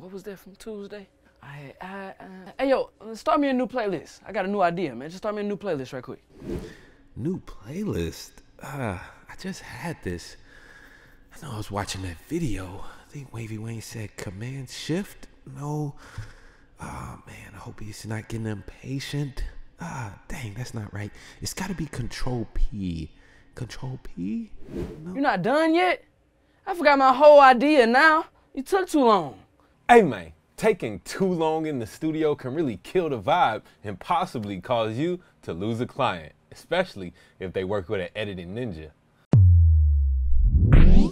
what was that from Tuesday? I, I, uh, hey yo, start me a new playlist. I got a new idea, man. Just start me a new playlist right quick. New playlist? Uh, I just had this. I know I was watching that video. I think Wavy Wayne said Command Shift. No. Oh man, I hope he's not getting impatient. Ah, dang, that's not right. It's got to be Control P. Control P? No. You're not done yet? I forgot my whole idea now. You took too long. Hey man, taking too long in the studio can really kill the vibe and possibly cause you to lose a client, especially if they work with an editing ninja.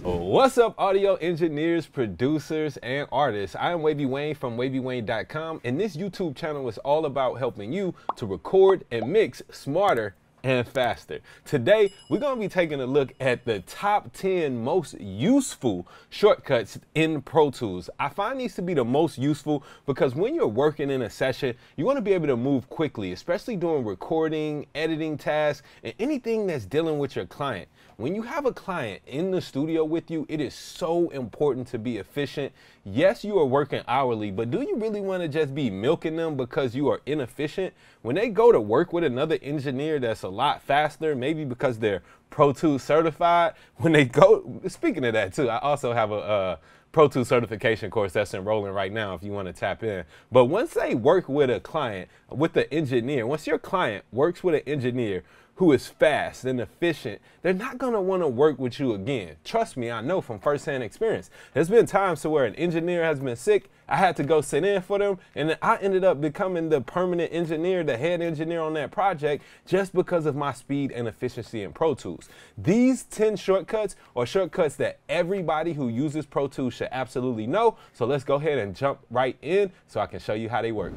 What's up, audio engineers, producers, and artists? I am Wavy Wayne from WavyWayne.com, and this YouTube channel is all about helping you to record and mix smarter and faster. Today, we're gonna be taking a look at the top 10 most useful shortcuts in Pro Tools. I find these to be the most useful because when you're working in a session, you wanna be able to move quickly, especially doing recording, editing tasks, and anything that's dealing with your client. When you have a client in the studio with you, it is so important to be efficient. Yes, you are working hourly, but do you really want to just be milking them because you are inefficient? When they go to work with another engineer that's a lot faster, maybe because they're Pro Tools certified, when they go, speaking of that too, I also have a, Pro Tools certification course that's enrolling right now if you want to tap in. But once they work with a client, with the engineer, once your client works with an engineer who is fast and efficient, they're not gonna wanna work with you again. Trust me, I know from firsthand experience. There's been times to where an engineer has been sick, I had to go sit in for them, and I ended up becoming the permanent engineer, the head engineer on that project, just because of my speed and efficiency in Pro Tools. These 10 shortcuts are shortcuts that everybody who uses Pro Tools should absolutely know. So let's go ahead and jump right in so I can show you how they work.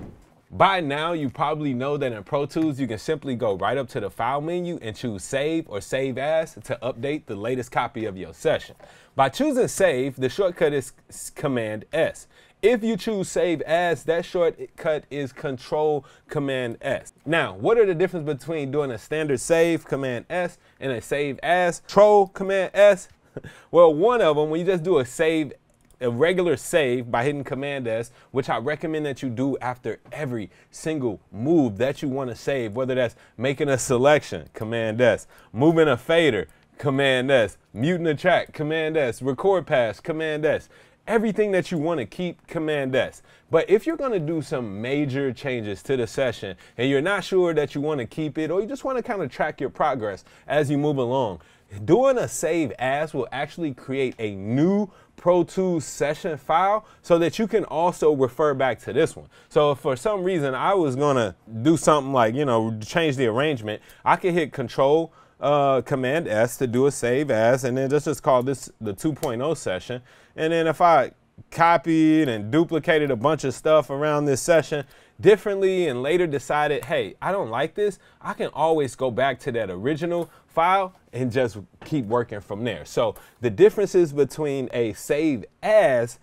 By now, you probably know that in Pro Tools, you can simply go right up to the File menu and choose Save or Save As to update the latest copy of your session. By choosing Save, the shortcut is Command S. If you choose Save As, that shortcut is Control Command S. Now, what are the difference between doing a standard Save Command S and a Save As? Control Command S? well, one of them, when you just do a Save a regular save by hitting Command S, which I recommend that you do after every single move that you want to save, whether that's making a selection, Command S, moving a fader, Command S, muting a track, Command S, record pass, Command S. Everything that you want to keep, Command S. But if you're going to do some major changes to the session and you're not sure that you want to keep it or you just want to kind of track your progress as you move along, doing a save as will actually create a new Pro Tools session file so that you can also refer back to this one. So if for some reason I was gonna do something like, you know, change the arrangement, I could hit control uh, command S to do a save as, and then just, just call this the 2.0 session. And then if I copied and duplicated a bunch of stuff around this session differently and later decided, hey, I don't like this, I can always go back to that original file and just keep working from there. So the differences between a save as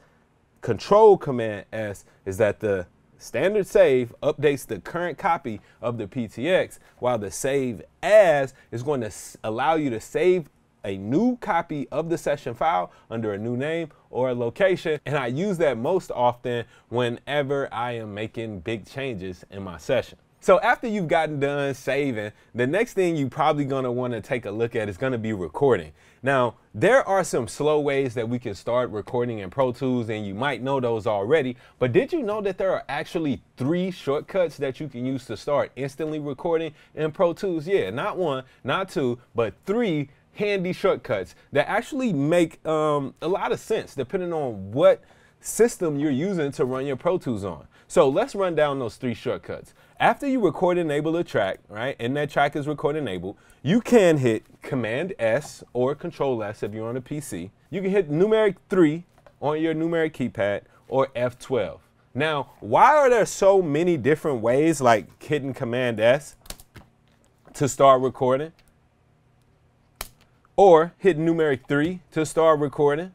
control command S is that the standard save updates the current copy of the PTX while the save as is going to allow you to save a new copy of the session file under a new name or a location. And I use that most often whenever I am making big changes in my session. So after you've gotten done saving, the next thing you're probably gonna wanna take a look at is gonna be recording. Now, there are some slow ways that we can start recording in Pro Tools and you might know those already, but did you know that there are actually three shortcuts that you can use to start instantly recording in Pro Tools? Yeah, not one, not two, but three handy shortcuts that actually make um, a lot of sense depending on what system you're using to run your Pro Tools on. So let's run down those three shortcuts. After you record enable a track, right, and that track is record enabled, you can hit Command S or Control S if you're on a PC. You can hit numeric 3 on your numeric keypad or F12. Now, why are there so many different ways like hitting Command S to start recording? Or hitting numeric 3 to start recording?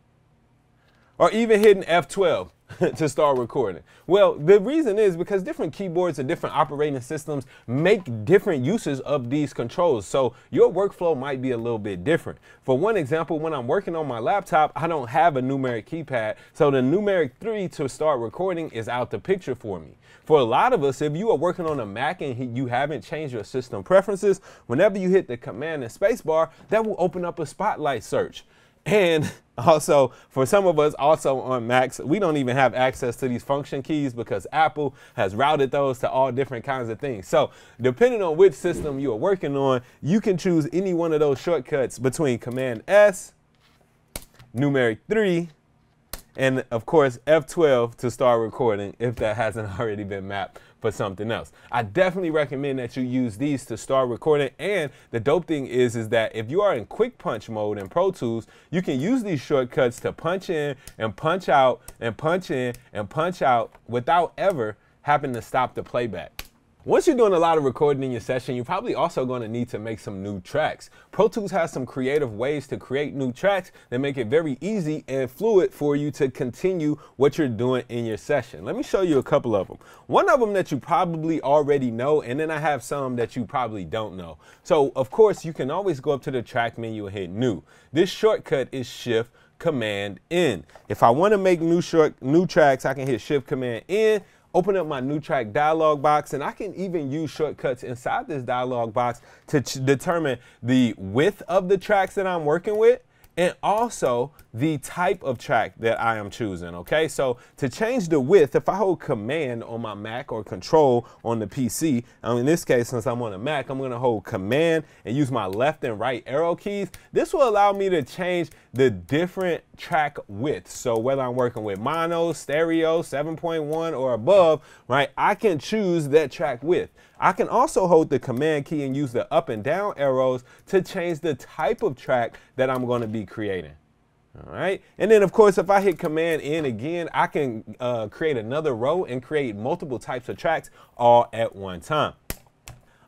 Or even hitting F12? to start recording? Well, the reason is because different keyboards and different operating systems make different uses of these controls. So your workflow might be a little bit different. For one example, when I'm working on my laptop, I don't have a numeric keypad. So the numeric three to start recording is out the picture for me. For a lot of us, if you are working on a Mac and you haven't changed your system preferences, whenever you hit the command and space bar, that will open up a spotlight search. And also, for some of us, also on Macs, we don't even have access to these function keys because Apple has routed those to all different kinds of things. So, depending on which system you are working on, you can choose any one of those shortcuts between Command S, numeric 3, and of course F12 to start recording if that hasn't already been mapped for something else. I definitely recommend that you use these to start recording and the dope thing is is that if you are in quick punch mode in Pro Tools, you can use these shortcuts to punch in and punch out and punch in and punch out without ever having to stop the playback. Once you're doing a lot of recording in your session, you're probably also going to need to make some new tracks. Pro Tools has some creative ways to create new tracks that make it very easy and fluid for you to continue what you're doing in your session. Let me show you a couple of them. One of them that you probably already know, and then I have some that you probably don't know. So, of course, you can always go up to the track menu and hit new. This shortcut is Shift Command N. If I want to make new short new tracks, I can hit Shift Command N open up my new track dialog box, and I can even use shortcuts inside this dialog box to determine the width of the tracks that I'm working with and also the type of track that I am choosing, okay? So to change the width, if I hold command on my Mac or control on the PC, um, in this case, since I'm on a Mac, I'm gonna hold command and use my left and right arrow keys. This will allow me to change the different track width. So whether I'm working with mono, stereo, 7.1 or above, right, I can choose that track width. I can also hold the command key and use the up and down arrows to change the type of track that I'm going to be creating. All right. And then, of course, if I hit Command N again, I can uh, create another row and create multiple types of tracks all at one time.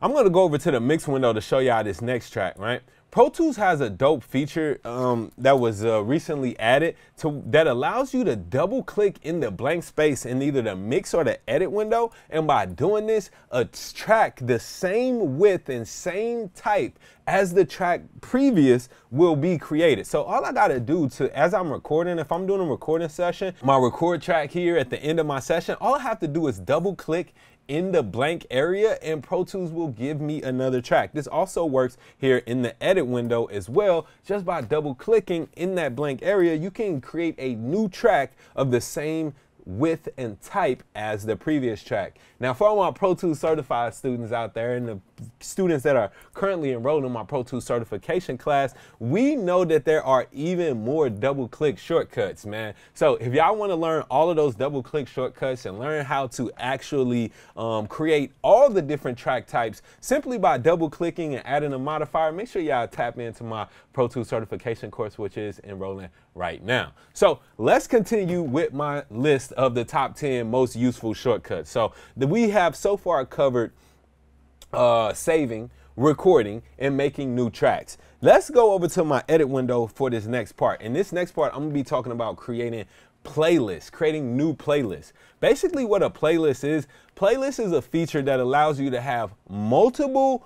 I'm going to go over to the mix window to show y'all this next track, right? Pro Tools has a dope feature um, that was uh, recently added to that allows you to double click in the blank space in either the mix or the edit window. And by doing this, a track the same width and same type as the track previous will be created. So all I gotta do to, as I'm recording, if I'm doing a recording session, my record track here at the end of my session, all I have to do is double click in the blank area and Pro Tools will give me another track. This also works here in the edit window as well. Just by double clicking in that blank area, you can create a new track of the same width and type as the previous track. Now for all my Pro Tools certified students out there and the students that are currently enrolled in my Pro Tools certification class, we know that there are even more double click shortcuts, man. So if y'all want to learn all of those double click shortcuts and learn how to actually um, create all the different track types simply by double clicking and adding a modifier, make sure y'all tap into my Pro Tools certification course, which is enrolling right now. So let's continue with my list of the top 10 most useful shortcuts. So the we have so far covered uh, saving, recording, and making new tracks. Let's go over to my edit window for this next part. In this next part, I'm gonna be talking about creating playlists, creating new playlists. Basically what a playlist is, playlist is a feature that allows you to have multiple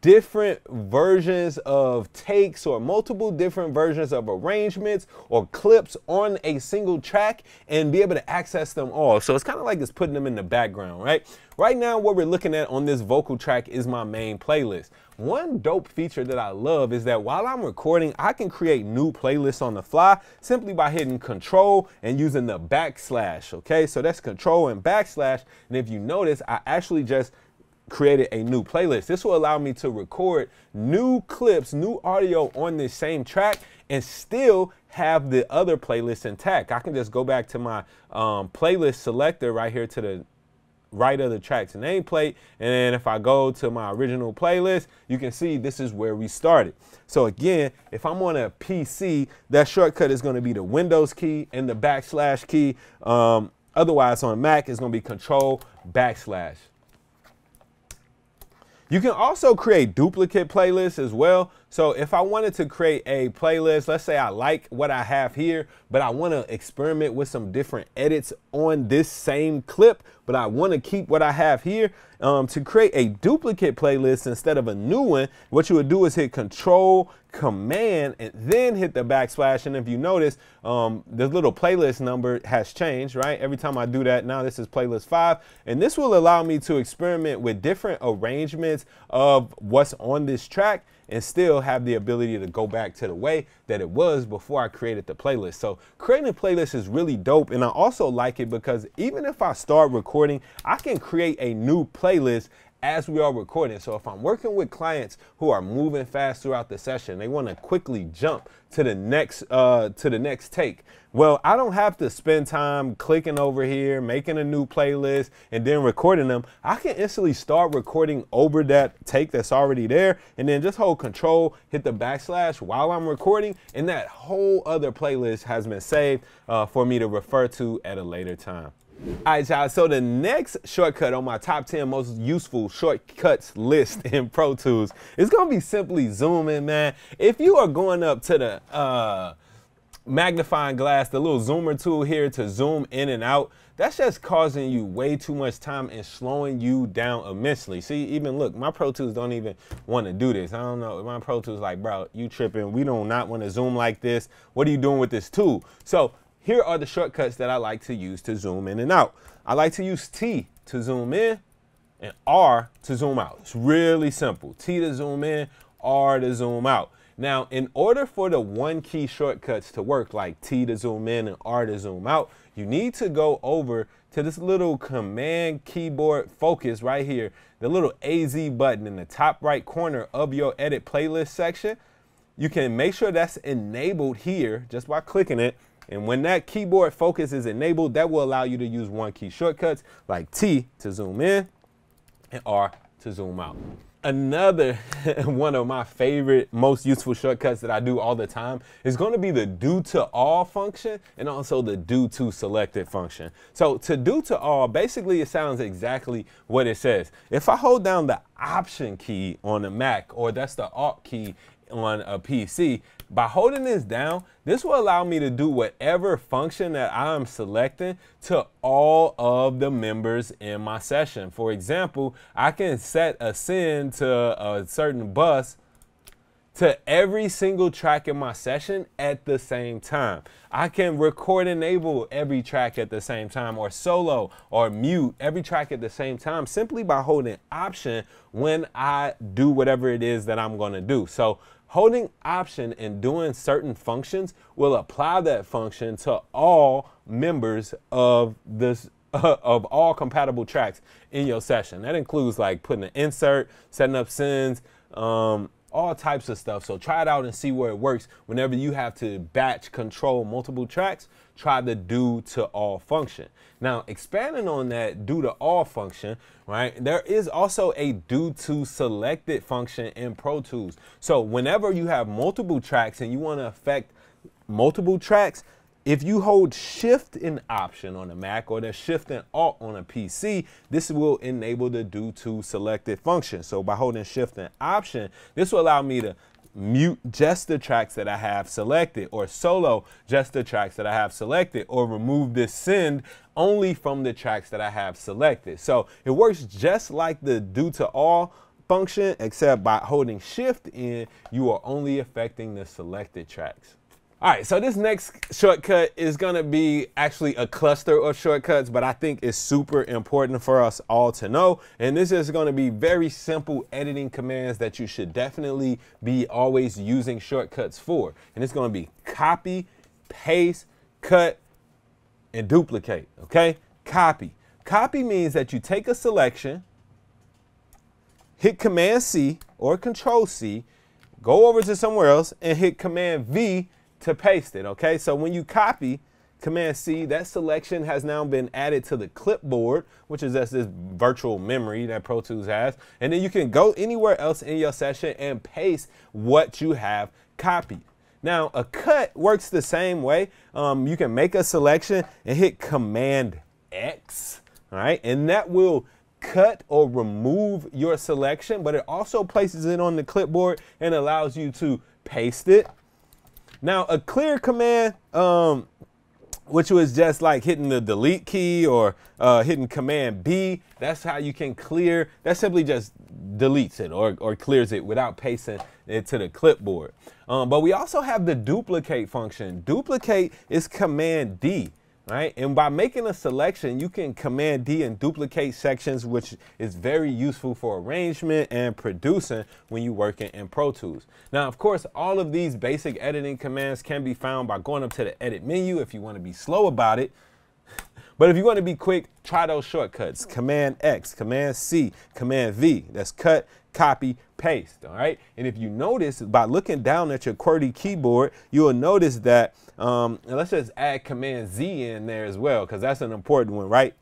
different versions of takes or multiple different versions of arrangements or clips on a single track and be able to access them all. So it's kind of like it's putting them in the background, right? Right now, what we're looking at on this vocal track is my main playlist. One dope feature that I love is that while I'm recording, I can create new playlists on the fly simply by hitting control and using the backslash, okay? So that's control and backslash. And if you notice, I actually just created a new playlist. This will allow me to record new clips, new audio on this same track and still have the other playlist intact. I can just go back to my um, playlist selector right here to the right of the track's nameplate. And then if I go to my original playlist, you can see this is where we started. So again, if I'm on a PC, that shortcut is gonna be the Windows key and the backslash key. Um, otherwise on Mac, it's gonna be control backslash. You can also create duplicate playlists as well. So if I wanted to create a playlist, let's say I like what I have here, but I want to experiment with some different edits on this same clip, but I want to keep what I have here. Um, to create a duplicate playlist instead of a new one, what you would do is hit Control, Command, and then hit the backslash. And if you notice, um, the little playlist number has changed, right? Every time I do that, now this is playlist five. And this will allow me to experiment with different arrangements of what's on this track and still have the ability to go back to the way that it was before I created the playlist. So creating a playlist is really dope. And I also like it because even if I start recording, I can create a new playlist as we are recording. So if I'm working with clients who are moving fast throughout the session, they want to quickly jump to the next uh, to the next take. Well, I don't have to spend time clicking over here, making a new playlist, and then recording them. I can instantly start recording over that take that's already there, and then just hold control, hit the backslash while I'm recording, and that whole other playlist has been saved uh, for me to refer to at a later time. All right, y'all. So the next shortcut on my top 10 most useful shortcuts list in Pro Tools is going to be simply zooming, man. If you are going up to the uh, magnifying glass, the little zoomer tool here to zoom in and out, that's just causing you way too much time and slowing you down immensely. See, even look, my Pro Tools don't even want to do this. I don't know. My Pro Tools like, bro, you tripping. We do not want to zoom like this. What are you doing with this tool? So here are the shortcuts that I like to use to zoom in and out. I like to use T to zoom in and R to zoom out. It's really simple. T to zoom in, R to zoom out. Now, in order for the one key shortcuts to work, like T to zoom in and R to zoom out, you need to go over to this little command keyboard focus right here, the little AZ button in the top right corner of your edit playlist section. You can make sure that's enabled here just by clicking it and when that keyboard focus is enabled, that will allow you to use one key shortcuts like T to zoom in and R to zoom out. Another one of my favorite, most useful shortcuts that I do all the time is going to be the do to all function and also the do to selected function. So to do to all, basically it sounds exactly what it says. If I hold down the option key on a Mac or that's the alt key on a PC, by holding this down, this will allow me to do whatever function that I'm selecting to all of the members in my session. For example, I can set a send to a certain bus to every single track in my session at the same time. I can record enable every track at the same time or solo or mute every track at the same time simply by holding option when I do whatever it is that I'm going to do. So Holding option and doing certain functions will apply that function to all members of this of all compatible tracks in your session. That includes like putting an insert, setting up sends, um, all types of stuff. So try it out and see where it works. Whenever you have to batch control multiple tracks, try the do to all function. Now, expanding on that do to all function, right, there is also a do to selected function in Pro Tools. So whenever you have multiple tracks and you want to affect multiple tracks, if you hold shift and option on a Mac or the shift and alt on a PC, this will enable the do to selected function. So by holding shift and option, this will allow me to mute just the tracks that I have selected or solo just the tracks that I have selected or remove this send only from the tracks that I have selected. So it works just like the do to all function, except by holding shift in, you are only affecting the selected tracks. All right, so this next shortcut is gonna be actually a cluster of shortcuts, but I think it's super important for us all to know. And this is gonna be very simple editing commands that you should definitely be always using shortcuts for. And it's gonna be copy, paste, cut, and duplicate, okay? Copy. Copy means that you take a selection, hit Command C or Control C, go over to somewhere else and hit Command V to paste it, okay? So when you copy Command C, that selection has now been added to the clipboard, which is just this virtual memory that Pro Tools has. And then you can go anywhere else in your session and paste what you have copied. Now, a cut works the same way. Um, you can make a selection and hit Command X, all right? And that will cut or remove your selection, but it also places it on the clipboard and allows you to paste it. Now, a clear command, um, which was just like hitting the delete key or uh, hitting command B, that's how you can clear. That simply just deletes it or, or clears it without pasting it to the clipboard. Um, but we also have the duplicate function. Duplicate is command D right? And by making a selection, you can command D and duplicate sections, which is very useful for arrangement and producing when you're working in Pro Tools. Now, of course, all of these basic editing commands can be found by going up to the edit menu if you want to be slow about it. But if you want to be quick, try those shortcuts. Command X, Command C, Command V. That's cut, copy, paste, all right? And if you notice, by looking down at your QWERTY keyboard, you will notice that, um, let's just add Command Z in there as well, because that's an important one, right?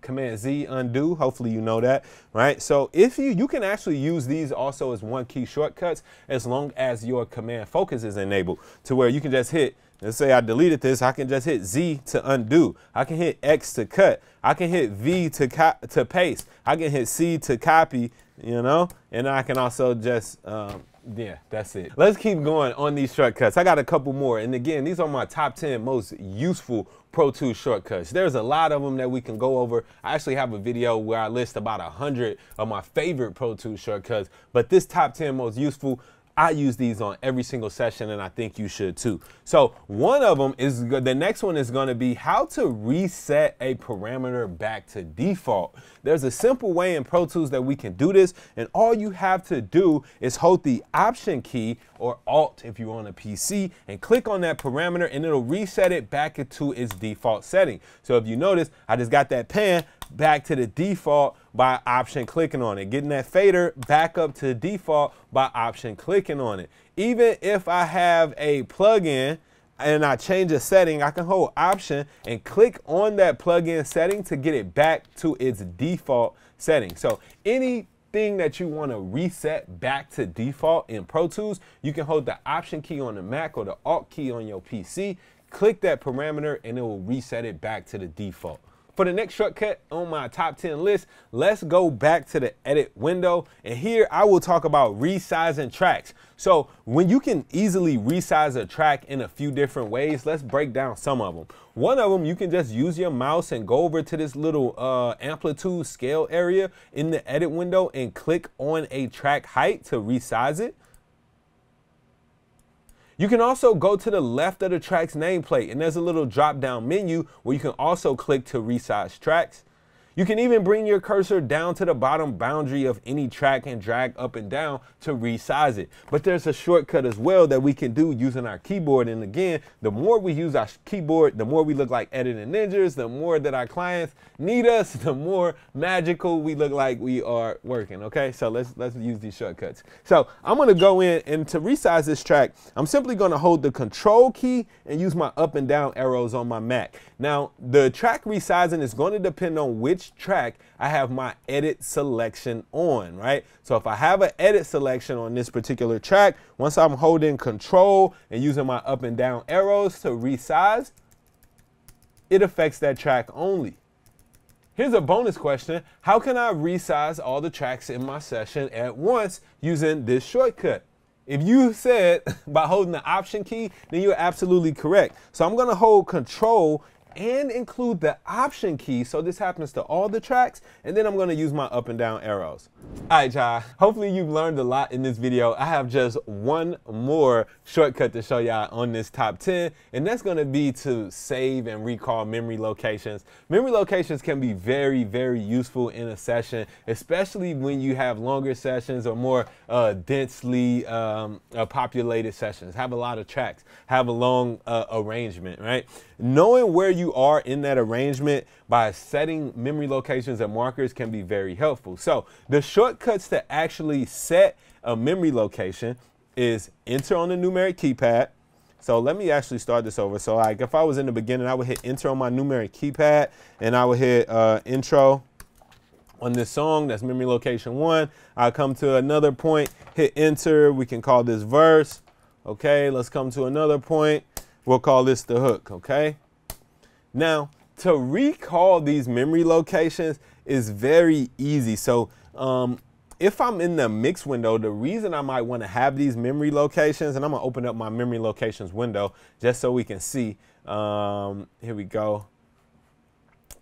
Command Z undo, hopefully you know that, right? So if you, you can actually use these also as one key shortcuts as long as your command focus is enabled to where you can just hit Let's say I deleted this, I can just hit Z to undo. I can hit X to cut. I can hit V to to paste. I can hit C to copy, you know, and I can also just, um, yeah, that's it. Let's keep going on these shortcuts. I got a couple more. And again, these are my top 10 most useful Pro Tools shortcuts. There's a lot of them that we can go over. I actually have a video where I list about a hundred of my favorite Pro Tools shortcuts, but this top 10 most useful, I use these on every single session and I think you should too. So one of them is, the next one is gonna be how to reset a parameter back to default. There's a simple way in Pro Tools that we can do this and all you have to do is hold the option key or alt if you're on a PC and click on that parameter and it'll reset it back into its default setting. So if you notice, I just got that pan back to the default by option clicking on it. Getting that fader back up to default by option clicking on it. Even if I have a plugin and I change a setting, I can hold option and click on that plugin setting to get it back to its default setting. So anything that you want to reset back to default in Pro Tools, you can hold the option key on the Mac or the alt key on your PC, click that parameter and it will reset it back to the default. For the next shortcut on my top 10 list, let's go back to the edit window. And here I will talk about resizing tracks. So when you can easily resize a track in a few different ways, let's break down some of them. One of them, you can just use your mouse and go over to this little uh, amplitude scale area in the edit window and click on a track height to resize it. You can also go to the left of the track's nameplate and there's a little drop down menu where you can also click to resize tracks. You can even bring your cursor down to the bottom boundary of any track and drag up and down to resize it. But there's a shortcut as well that we can do using our keyboard. And again, the more we use our keyboard, the more we look like editing ninjas, the more that our clients need us, the more magical we look like we are working. Okay, so let's let's use these shortcuts. So I'm gonna go in and to resize this track, I'm simply gonna hold the control key and use my up and down arrows on my Mac. Now the track resizing is going to depend on which track I have my edit selection on, right? So if I have an edit selection on this particular track, once I'm holding control and using my up and down arrows to resize, it affects that track only. Here's a bonus question. How can I resize all the tracks in my session at once using this shortcut? If you said by holding the option key, then you're absolutely correct. So I'm gonna hold control and include the option key so this happens to all the tracks and then I'm going to use my up and down arrows. All right, y'all. Hopefully you've learned a lot in this video. I have just one more shortcut to show y'all on this top 10 and that's going to be to save and recall memory locations. Memory locations can be very, very useful in a session, especially when you have longer sessions or more uh, densely um, uh, populated sessions. Have a lot of tracks, have a long uh, arrangement, right? Knowing where you are in that arrangement by setting memory locations and markers can be very helpful. So the shortcuts to actually set a memory location is enter on the numeric keypad. So let me actually start this over. So like if I was in the beginning, I would hit enter on my numeric keypad and I would hit uh, intro on this song. That's memory location one. I come to another point, hit enter. We can call this verse. Okay, let's come to another point. We'll call this the hook, okay? Now, to recall these memory locations is very easy. So um, if I'm in the mix window, the reason I might want to have these memory locations, and I'm gonna open up my memory locations window just so we can see. Um, here we go.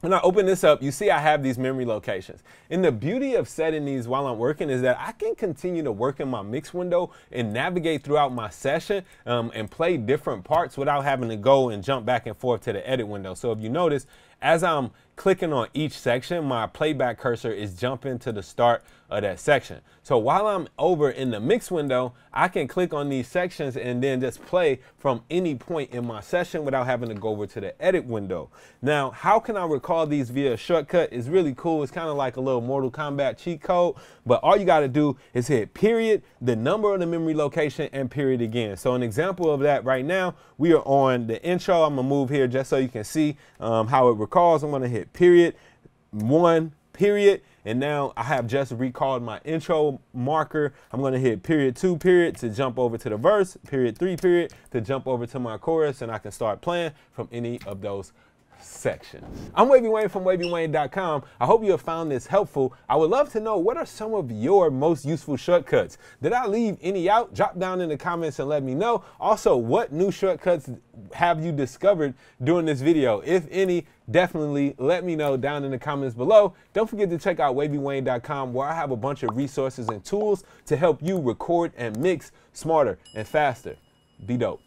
When I open this up, you see I have these memory locations. And the beauty of setting these while I'm working is that I can continue to work in my mix window and navigate throughout my session um, and play different parts without having to go and jump back and forth to the edit window. So if you notice, as I'm clicking on each section, my playback cursor is jumping to the start of that section. So while I'm over in the mix window, I can click on these sections and then just play from any point in my session without having to go over to the edit window. Now, how can I recall these via a shortcut? It's really cool. It's kind of like a little Mortal Kombat cheat code, but all you got to do is hit period, the number of the memory location, and period again. So an example of that right now, we are on the intro. I'm gonna move here just so you can see um, how it recalls. I'm gonna hit period, one, period. And now I have just recalled my intro marker. I'm gonna hit period two period to jump over to the verse, period three period to jump over to my chorus and I can start playing from any of those section. I'm Wavy Wayne from WavyWayne.com. I hope you have found this helpful. I would love to know what are some of your most useful shortcuts. Did I leave any out? Drop down in the comments and let me know. Also, what new shortcuts have you discovered during this video? If any, definitely let me know down in the comments below. Don't forget to check out WavyWayne.com where I have a bunch of resources and tools to help you record and mix smarter and faster. Be dope.